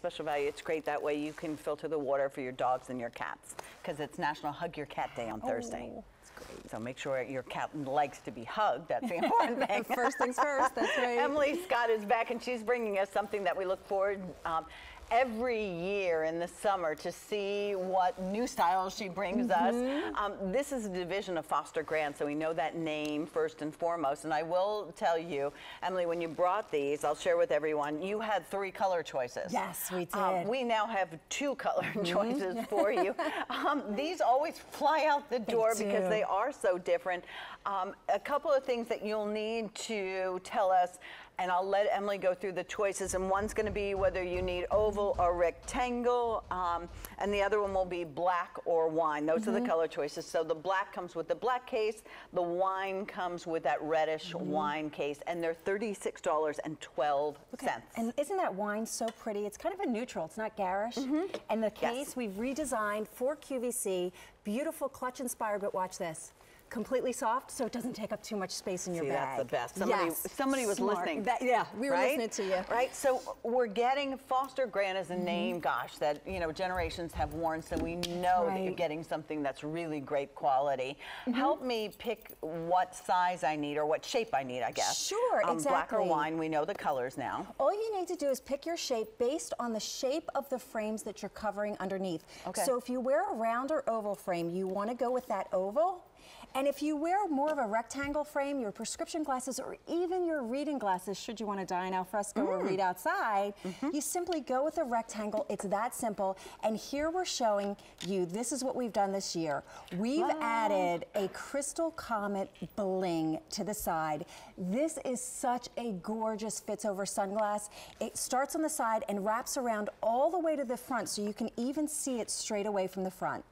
Special value, it's great that way you can filter the water for your dogs and your cats because it's National Hug Your Cat Day on Thursday. Oh, that's great. So make sure your cat likes to be hugged. That's the important thing. First things first, that's right. Emily Scott is back and she's bringing us something that we look forward um, every year in the summer to see what new styles she brings Mm-hmm. us. Um, this is a division of Foster Grant, so we know that name first and foremost. And I will tell you, Emily, when you brought these, I'll share with everyone, you had three color choices. Yes, we Um, did. we now have two color choices for you. Um, these always fly out the door because do. they are so different. Um, a couple of things that you'll need to tell us, and I'll let Emily go through the choices. And one's going to be whether you need oval or rectangle, um, and the other one will be black or wine. Those are the mm-hmm. color choices. So the black comes with the black case, the wine comes with that reddish mm-hmm. wine case, and they're thirty-six dollars and twelve cents. And isn't that wine so pretty? It's kind of a neutral. It's not garish. Mm-hmm. And the Yes. case we've redesigned for QVC, beautiful clutch inspired. But watch this. Completely soft, so it doesn't take up too much space in your See, bag. that's the best. Somebody, Yes. somebody was Smart. listening. That- yeah, we were right? listening to you. Right. So we're getting Foster Grant as a name, gosh, that you know generations have worn. So we know that you're getting something that's really great quality. Help me pick what size I need or what shape I need. I guess. Sure, um, Black or wine. We know the colors now. All you need to do is pick your shape based on the shape of the frames that you're covering underneath. Okay. So if you wear a round or oval frame, you want to go with that oval. And if you wear more of a rectangle frame, your prescription glasses or even your reading glasses, should you want to dine al fresco or mm. read outside, mm-hmm. you simply go with a rectangle. It's that simple. And here we're showing you, this is what we've done this year. We've added a crystal comet bling to the side. This is such a gorgeous fits over sunglass. It starts on the side and wraps around all the way to the front so you can even see it straight away from the front.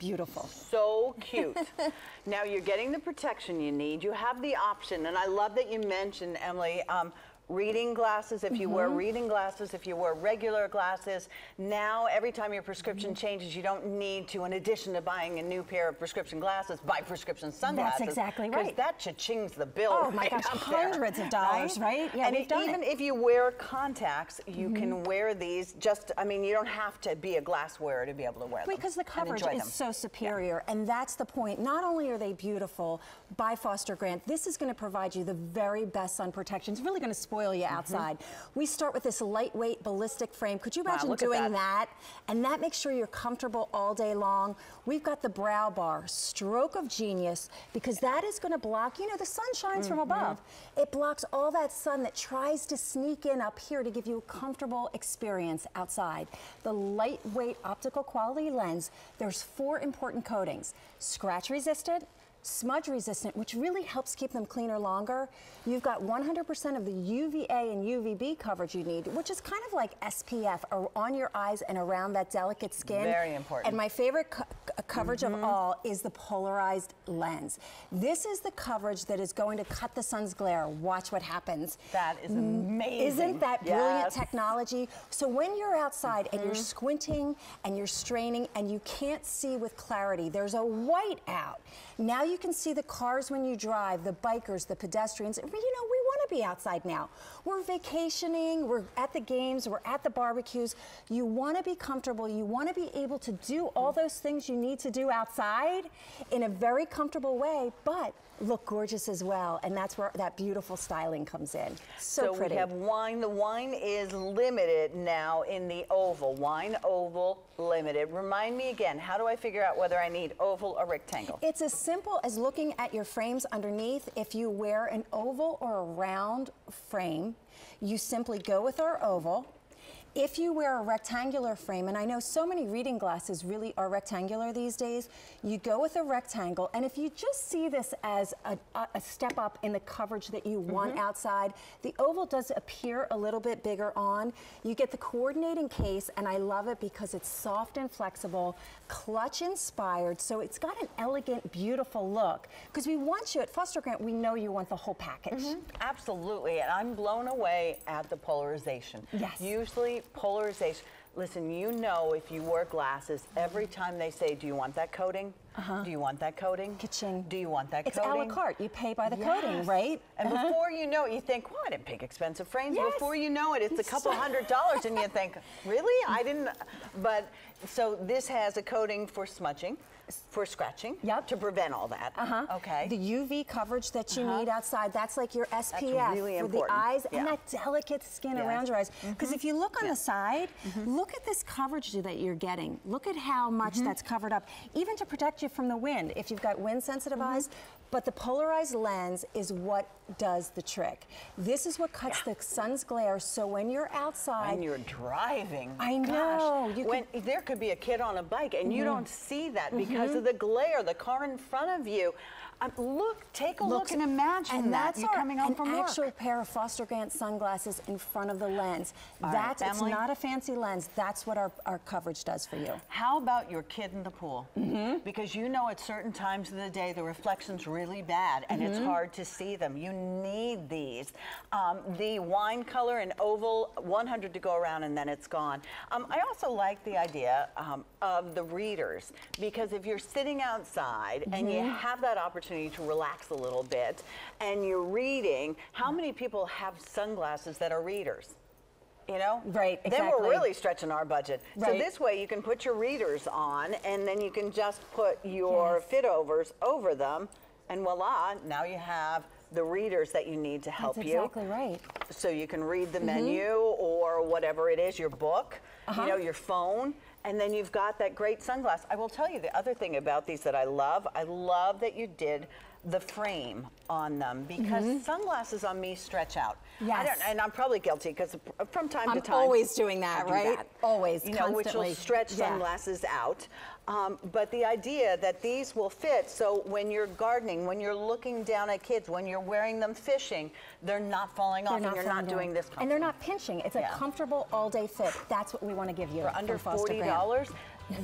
Beautiful. so cute. now you're getting the protection you need. You have the option, and I love that you mentioned, Emily, um, reading glasses. If you wear Mm-hmm. reading glasses, if you wear regular glasses, now every time your prescription Mm-hmm. changes, you don't need to, in addition to buying a new pair of prescription glasses, buy prescription sunglasses. That's exactly right. Because That cha-chings the bill. Oh my right gosh, up there, hundreds of dollars, right? Yeah, and even it. Mm-hmm. if you wear contacts, you can wear these. Just, I mean, you don't have to be a glass wearer to be able to wear them. Because the coverage is them. so superior, and that's the point. Not only are they beautiful by Foster Grant, this is going to provide you the very best sun protection. It's really going to spoil Mm-hmm. you outside. We start with this lightweight ballistic frame. Could you imagine at doing that. that? And that makes sure you're comfortable all day long. We've got the brow bar, stroke of genius, because that is going to block, you know, the sun shines from Mm-hmm. above. It blocks all that sun that tries to sneak in up here to give you a comfortable experience outside. The lightweight optical quality lens, there's four important coatings. Scratch resistant, smudge resistant, which really helps keep them cleaner longer. You've got 100% of the UVA and UVB coverage you need, which is kind of like SPF or uh, on your eyes and around that delicate skin. Very important. And my favorite co- co- coverage of mm-hmm. all is the polarized lens. This is the coverage that is going to cut the sun's glare. Watch what happens. That is amazing. Isn't that brilliant Yes. technology? So when you're outside and you're mm-hmm. squinting and you're straining and you can't see with clarity, there's a white out. Now you can see the cars when you drive, the bikers, the pedestrians. You know, we be outside now. We're vacationing, we're at the games, we're at the barbecues. You want to be comfortable. You want to be able to do all those things you need to do outside in a very comfortable way, but look gorgeous as well. And that's where that beautiful styling comes in. So, pretty. we have wine. The wine is limited now in the oval. Wine oval limited. Remind me again, how do I figure out whether I need oval or rectangle? It's as simple as looking at your frames underneath. If you wear an oval or a round frame, you simply go with our oval. If you wear a rectangular frame, and I know so many reading glasses really are rectangular these days, you go with a rectangle. And if you just see this as a, a- step up in the coverage that you want mm-hmm. outside, the oval does appear a little bit bigger on. You get the coordinating case, and I love it because it's soft and flexible, clutch inspired, so it's got an elegant, beautiful look. Because we want you at Foster Grant, we know you want the whole package. Mm-hmm. Absolutely, and I'm blown away at the polarization. Yes. Usually polarization, Listen, you know if you wear glasses, every time they say, do you want that coating? Do you want that coating? Ka-ching. Do you want that It's a coating? la carte. You pay by the coating, right? And Uh-huh. before you know it, you think, well, I didn't pick expensive frames. Yes. Before you know it, it's a couple hundred dollars, and you think, really? I didn't. But so this has a coating for smudging, for scratching, Yep. to prevent all that. Uh-huh. Okay. The UV coverage that you Uh-huh. need outside, that's like your SPF really for important. the eyes and that delicate skin Yes. around your eyes. Because if you look on Yeah. the side, look at this coverage that you're getting. Look at how much that's covered up, even to protect you from the wind if you've got wind sensitive eyes. But the polarized lens is what does the trick. This is what cuts the sun's glare so when you're outside, When you're driving, I know, Gosh, when there could be a kid on a bike and Mm-hmm. you don't see that because of the glare, the car in front of you. Um, look, take a look Looks- and imagine and that that's you're our, coming home from work. An actual pair of Foster Grant sunglasses in front of the lens. All right, that's it's not a fancy lens. That's what our, our coverage does for you. How about your kid in the pool? Mm-hmm. Because you know at certain times of the day the reflection's really bad and Mm-hmm. it's hard to see them. You need these. Um, the wine color and oval, 100 to go around and then it's gone. Um, I also like the idea um, of the readers because if you're sitting outside and you Mm-hmm. have that opportunity to relax a little bit and you're reading, how many people have sunglasses that are readers? You know? Right, Then we're really stretching our budget. So this way you can put your readers on and then you can just put your Yes. fit overs over them and voila, now you have the readers that you need to help That's you. exactly right. So you can read the menu or whatever it is, your book, Uh-huh. you know, your phone, and then you've got that great sunglass. I will tell you the other thing about these that I love, I love that you did the frame on them because sunglasses on me stretch out. I. Yes. don't, and I'm probably guilty because from time to time. I'm always doing that, do right? that. Always, You know, which will stretch Yeah. sunglasses out. Um, but the idea that these will fit, so when you're gardening, when you're looking down at kids, when you're wearing them fishing, they're not falling off They're and you're not down. doing this. And they're not pinching. It's Yeah. a comfortable all-day fit. That's what we want to give you for under from Foster forty Grant. dollars.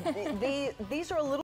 the, the, these are a little.